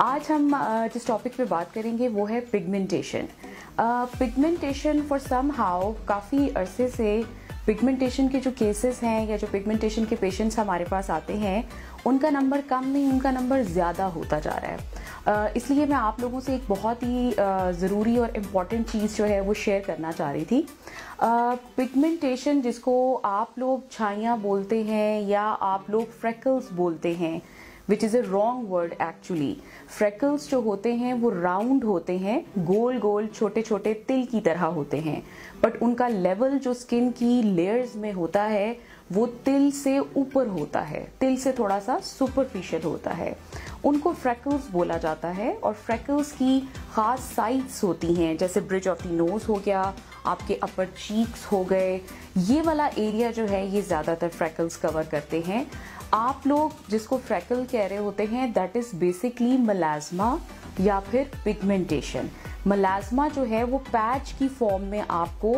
आज हम जिस टॉपिक पे बात करेंगे वो है pigmentation pigmentation for some how काफ़ी अरसे से पिगमेंटेशन के जो केसेस हैं या जो पिगमेंटेशन के पेशेंट्स हमारे पास आते हैं, उनका नंबर कम नहीं, उनका नंबर ज़्यादा होता जा रहा है। इसलिए मैं आप लोगों से एक बहुत ही ज़रूरी और इंपॉर्टेंट चीज़ जो है वो शेयर करना चाह रही थी। पिगमेंटेशन जिसको आप लोग छाइयाँ बोलते हैं या आप लोग फ्रैकल्स बोलते हैं which is a wrong word actually freckles जो होते हैं, वो राउंड होते हैं, गोल गोल, छोटे छोटे, तिल की तरह होते हैं। बट उनका लेवल जो स्किन की लेयर्स में होता है, वो तिल से ऊपर होता है। तिल से थोड़ा सा सुपरफिशियल होता है। उनको फ्रेकल्स बोला जाता है और फ्रेकल्स की खास साइड्स होती हैं, जैसे ब्रिज ऑफ़ द नोज़ हो गया, आपके अपर चीक्स हो गए। ये वाला एरिया जो है, ये ज़्यादातर फ्रैकल्स कवर करते हैं। आप लोग जिसको फ्रैकल कह रहे होते हैं दैट इज़ बेसिकली मलाजमा या फिर पिगमेंटेशन मलाजमा जो है, वो पैच की फॉर्म में आपको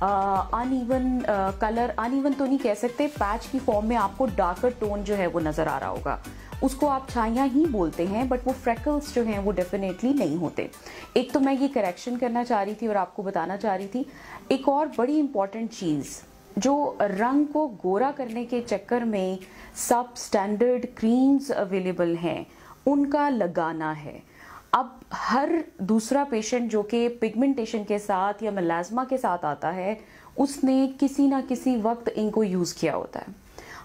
अनइवन कलर अनइवन तो नहीं कह सकते पैच की फॉर्म में आपको डार्कर टोन जो है, वो नज़र आ रहा होगा। उसको आप छाइया ही बोलते हैं बट वो फ्रैकल्स जो हैं, वो डेफिनेटली नहीं होते। एक तो मैं ये करेक्शन करना चाह रही थी और आपको बताना चाह रही थी। एक और बड़ी इंपॉर्टेंट चीज़ जो रंग को गोरा करने के चक्कर में सब स्टैंडर्ड क्रीम्स अवेलेबल हैं, उनका लगाना है। अब हर दूसरा पेशेंट जो कि पिगमेंटेशन के साथ या मलाजमा के साथ आता है, उसने किसी ना किसी वक्त इनको यूज़ किया होता है।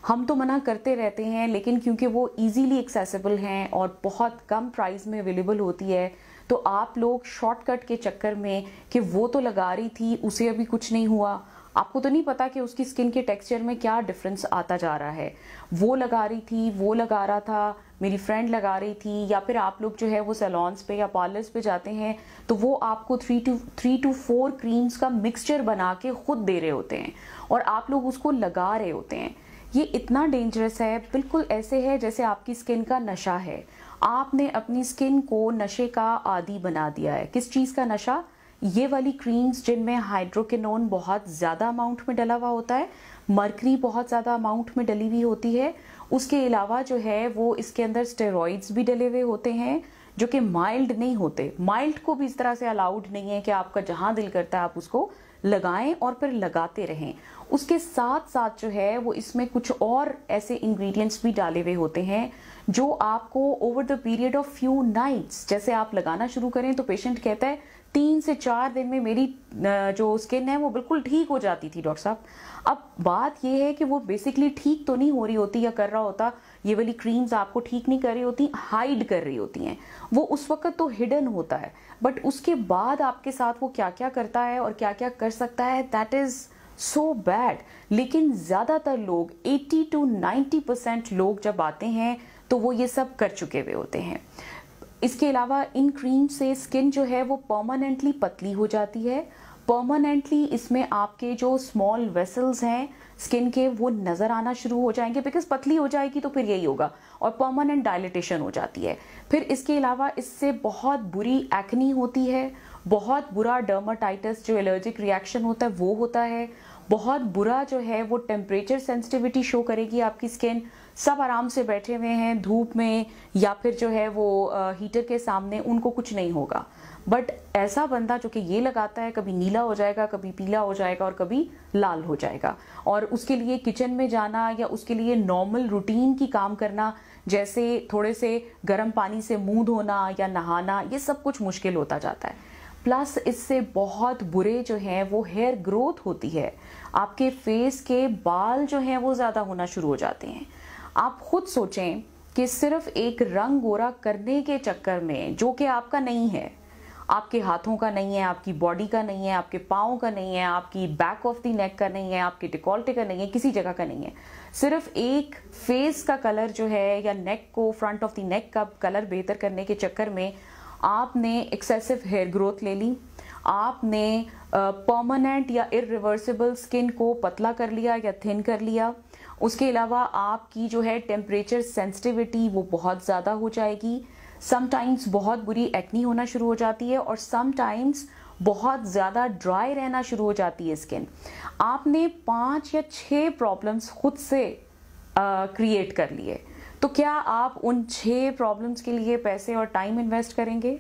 हम तो मना करते रहते हैं, लेकिन क्योंकि वो इजीली एक्सेसिबल हैं और बहुत कम प्राइस में अवेलेबल होती है तो आप लोग शॉर्टकट के चक्कर में कि वो तो लगा रही थी, उसे अभी कुछ नहीं हुआ आपको तो नहीं पता कि उसकी स्किन के टेक्सचर में क्या डिफरेंस आता जा रहा है। वो लगा रही थी, वो लगा रहा था, मेरी फ्रेंड लगा रही थी, या फिर आप लोग जो है वो सैलॉन्स पे या पार्लर्स पे जाते हैं तो वो आपको three two three two four creams का मिक्सचर बना के खुद दे रहे होते हैं और आप लोग उसको लगा रहे होते हैं। ये इतना डेंजरस है, बिल्कुल ऐसे है जैसे आपकी स्किन का नशा है। आपने अपनी स्किन को नशे का आदि बना दिया है। किस चीज़ का नशा? ये वाली क्रीम्स जिनमें हाइड्रोकिनोन बहुत ज़्यादा अमाउंट में डला हुआ होता है मरकरी बहुत ज़्यादा अमाउंट में डली हुई होती है, उसके अलावा जो है वो इसके अंदर स्टेरॉइड्स भी डले हुए होते हैं, जो कि माइल्ड नहीं होते। माइल्ड को भी इस तरह से अलाउड नहीं है कि आपका जहाँ दिल करता है आप उसको लगाएँ और फिर लगाते रहें। उसके साथ साथ जो है वो इसमें कुछ और ऐसे इंग्रेडिएंट्स भी डाले हुए होते हैं, जो आपको over the period of few nights जैसे आप लगाना शुरू करें तो पेशेंट कहता है तीन से चार दिन में मेरी जो स्किन है वो बिल्कुल ठीक हो जाती थी, डॉक्टर साहब। अब बात यह है कि वो बेसिकली ठीक तो नहीं हो रही होती या कर रहा होता, ये वाली क्रीम्स आपको ठीक नहीं कर रही होती हाइड कर रही होती हैं। वो उस वक्त तो हिडन होता है बट उसके बाद आपके साथ वो क्या क्या करता है और क्या क्या कर सकता है दैट इज़ सो बैड लेकिन ज़्यादातर लोग 80 टू 90 परसेंट लोग जब आते हैं तो वो ये सब कर चुके हुए होते हैं। इसके अलावा इन क्रीम से स्किन जो है वो परमानेंटली पतली हो जाती है। परमानेंटली इसमें आपके जो स्मॉल वेसल्स हैं स्किन के, वो नज़र आना शुरू हो जाएँगे। बिकॉज़ पतली हो जाएगी तो फिर यही होगा और परमानेंट डायलिटेशन हो जाती है। फिर इसके अलावा इससे बहुत बुरी एक्नी होती है, बहुत बुरा डर्माटाइटिस जो एलर्जिक रिएक्शन होता है, वो होता है। बहुत बुरा जो है वो टेम्परेचर सेंसिटिविटी शो करेगी आपकी स्किन सब आराम से बैठे हुए हैं, धूप में, या फिर जो है वो हीटर के सामने, उनको कुछ नहीं होगा। बट ऐसा बंदा जो कि ये लगाता है, कभी नीला हो जाएगा, कभी पीला हो जाएगा और कभी लाल हो जाएगा। और उसके लिए किचन में जाना या उसके लिए नॉर्मल रूटीन की काम करना, जैसे थोड़े से गर्म पानी से मुँह धोना या नहाना, ये सब कुछ मुश्किल होता जाता है। प्लस इससे बहुत बुरे जो हैं, वो हेयर ग्रोथ होती है। आपके फेस के बाल जो हैं, वो ज़्यादा होना शुरू हो जाते हैं। आप खुद सोचें कि सिर्फ़ एक रंग गोरा करने के चक्कर में, जो कि आपका नहीं है, आपके हाथों का नहीं है, आपकी बॉडी का नहीं है, आपके पाओ का नहीं है, आपकी बैक ऑफ़ द नेक का नहीं है, आपके डिकॉल्टे का नहीं है, किसी जगह का नहीं है। सिर्फ़ एक फेस का कलर जो है या नेक को फ्रंट ऑफ़ द नेक का कलर बेहतर करने के चक्कर में आपने एक्सेसिव हेयर ग्रोथ ले ली, आपने परमानेंट या इरिवर्सिबल स्किन को पतला कर लिया या थिन कर लिया उसके अलावा आपकी जो है टेम्परेचर सेंसिटिविटी वो बहुत ज़्यादा हो जाएगी। समटाइम्स बहुत बुरी एक्नी होना शुरू हो जाती है और समटाइम्स बहुत ज़्यादा ड्राई रहना शुरू हो जाती है स्किन आपने पाँच या छः प्रॉब्लम्स खुद से क्रिएट कर लिए। तो क्या आप उन छः प्रॉब्लम्स के लिए पैसे और टाइम इन्वेस्ट करेंगे?